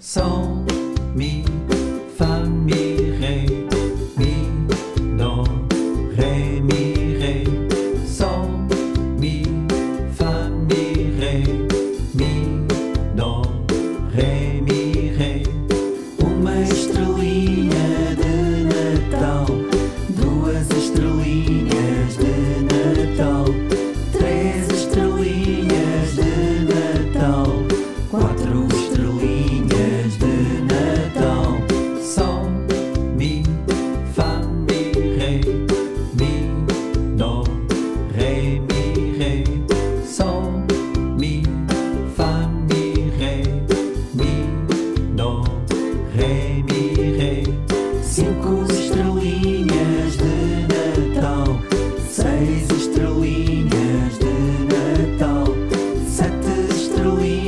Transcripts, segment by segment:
Sol, Mi,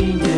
You.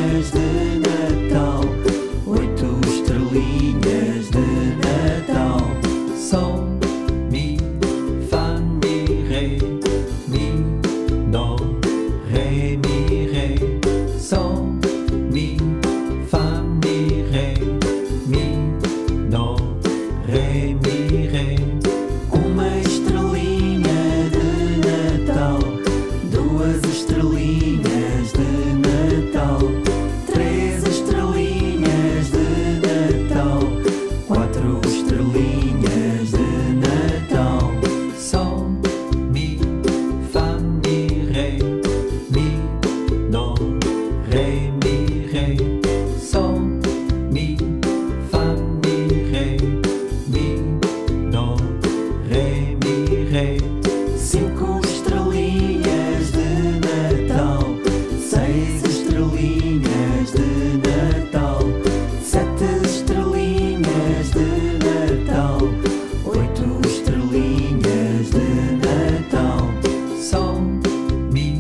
Jésus de sans mi.